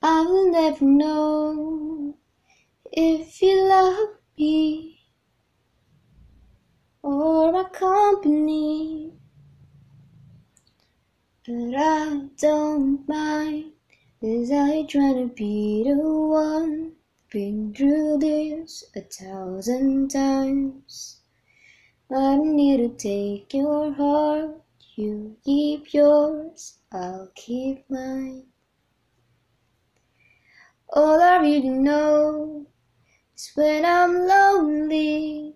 I will never know if you love me or my company. But I don't mind, cause I try to be the one. Been through this a thousand times. I need to take your heart, you keep yours, I'll keep mine. All I really know is when I'm lonely.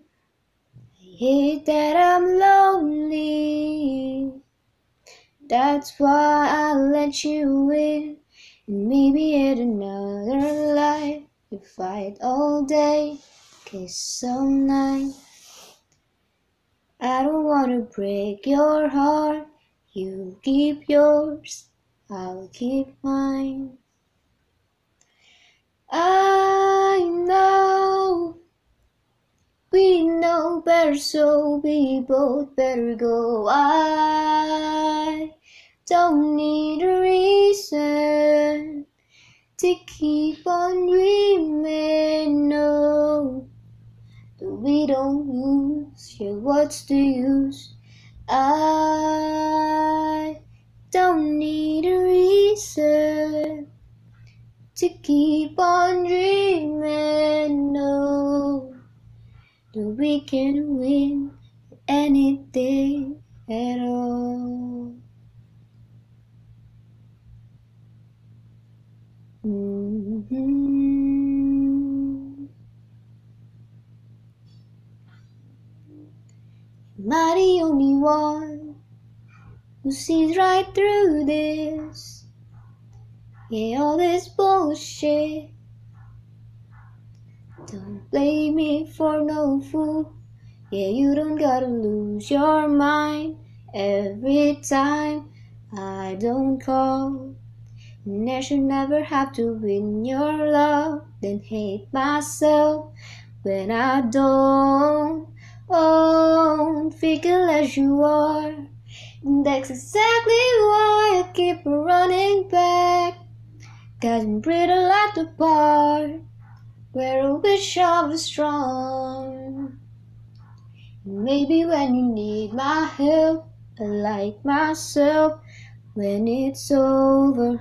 I hate that I'm lonely. That's why I let you in. And maybe in another life we fight all day, kiss all night. I don't wanna break your heart. You keep yours, I'll keep mine. I know we know better, so we both better go. I don't need a reason to keep on dreaming. No, we don't lose. Yeah, what's the use? I don't need a reason to keep on we can win anything at all. Mhm. Am I the only one who sees right through this? Yeah, all this bullshit. Don't blame me for no fool. Yeah, you don't gotta lose your mind every time I don't call. And I should never have to win your love, then hate myself when I don't. Oh, figure as you are. And that's exactly why I keep running back. Cause I'm brittle at the part was strong. Maybe when you need my help, I like myself when it's over.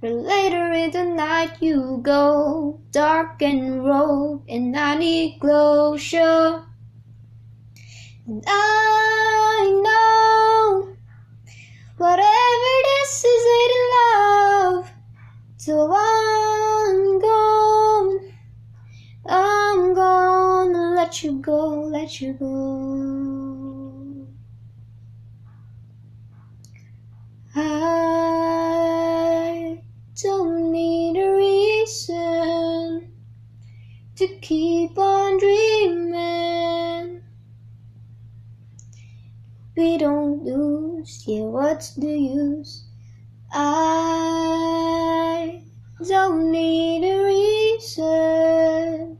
But later in the night you go dark and rogue, and I need closure. And I know let you go, let you go. I don't need a reason to keep on dreaming. We don't lose, yeah, what's the use? I don't need a reason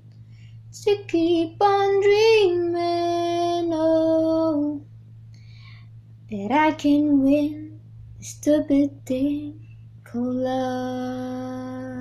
to keep on that I can win this stupid thing called love.